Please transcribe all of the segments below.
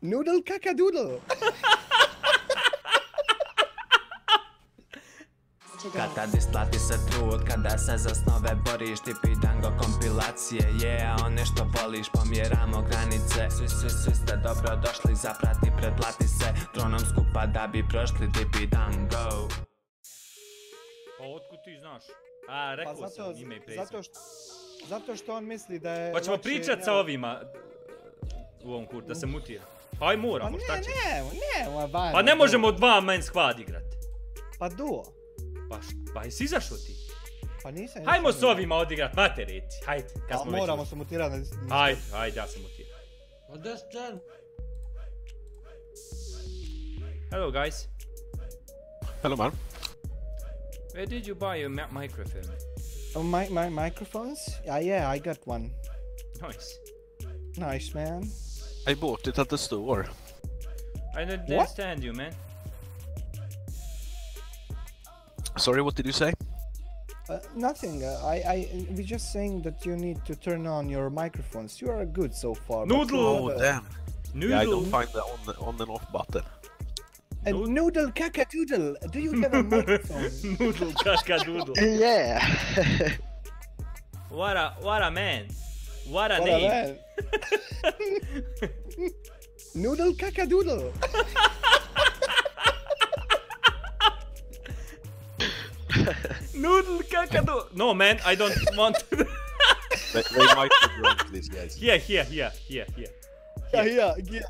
Noodle kakadoodle. Kada isplati se trud, kada se za snove boriš Tipi dango kompilacije, yeah, on nešto voliš Pomjeramo granice, svi, svi, svi ste dobro došli Zaprati, pretplati se, tronom skupa da bi prošli Tipi dango Pa otkud ti znaš? A, Pa rekao zato, sam ime i prezime. zato, što, zato što on misli da je... Pa ćemo lakše pričat sa ovima u ovom kur, da se mutira. Pa aj Pa moramo, ne, šta će? ne, ne, ma van. Pa ne možemo dva main squad igrat. Pa duo. Pa, pa jesi izašao ti? Pa nisam... Hajmo s ovima odigrat materici, hajde, kad A smo već... moramo se mutirati na... Hajde, hajde, ja se mutiram. Pa da stan. Hello guys, Hello man. where did you buy your mi- microphone? Oh, my, my microphones? Yeah, yeah, I got one. Nice. Nice, man. I bought it at the store. I don't What? understand you man. Sorry, what did you say? Uh, nothing. Uh, I, I, we're just saying that you need to turn on your microphones. You are good so far. but you Noodle! Oh a- damn. Yeah, I Noodle. don't find the on, the on and off button. A noodle kakadoodle. Do you have a microphone? Noodle kakadoodle. Yeah. What a, what a man. What a What a name. man. Noodle kakadoodle. Noodle kakadoodle. No man, I don't want to. They, they might be drunk, these guys. here, here, here, here, here. Yeah, yeah, yeah.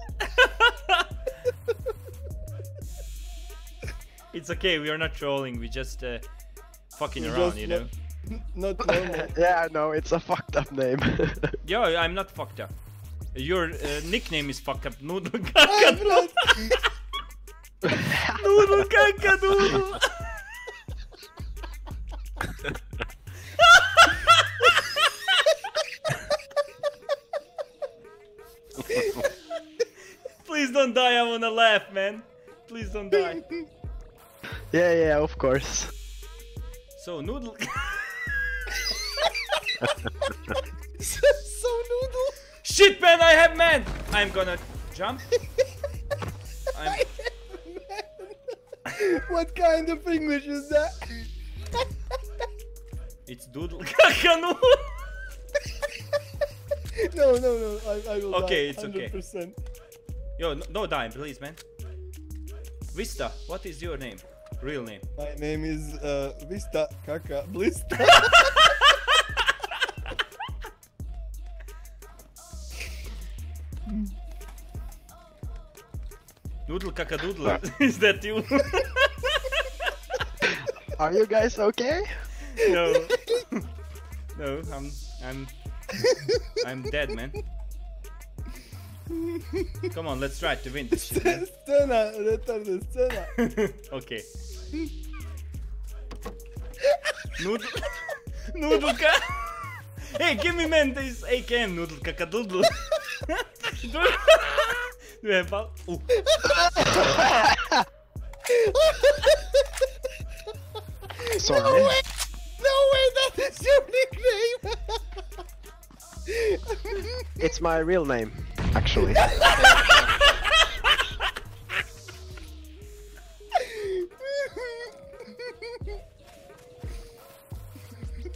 It's okay, we are not trolling, we just uh, fucking We around, just you lo- know. Not normal. yeah, I know, it's a fucked up name. Yo, I'm not fucked up. Your uh, nickname is fucked up. Noodle Ah, kakadoodle. Noodle kakadoodle. Please don't die, I wanna laugh, man. Please don't die. yeah, yeah, of course. So, noodle. So noodle. Shit, man, I have man! I'm gonna jump. I'm... What kind of English is that? It's doodle. No, no, no. I, I will Okay, die. it's okay. 100%. Yo, no, no dying, please, man. Vista, what is your name? Real name? My name is uh, Vista Kaka Blista. Noodle kakadoodle. Ah. is that you? Are you guys okay? no. no, I'm, I'm, I'm dead, man. Come on, let's try to win this shit. man. retarde, scena. okay. Noodle. Noodle ka. Hey, give me man this AKM noodle kakadoodle. Du är bara... Oh. Sorry. No way, no way, that is your nickname. It's my real name, actually.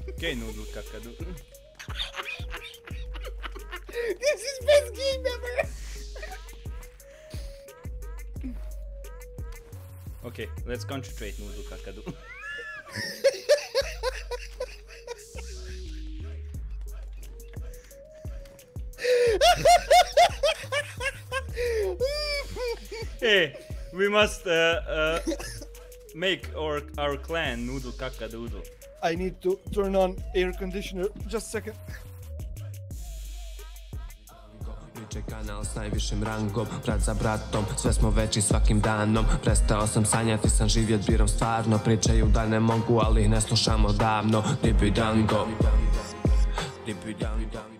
Okay, noodle kakadoodle. this is Okay, let's concentrate noodle kakadoodle. hey, we must uh, uh, make our our clan noodle kakadoodle. I need to turn on air conditioner. Just a second. Priče kanal s najvišim rangom, brat za bratom, sve smo veći svakim danom. Prestao sam sanjati, sam živjet birom stvarno. Pričaju da ne mogu, ali ne slušamo davno. Dibi dango. Dibi dango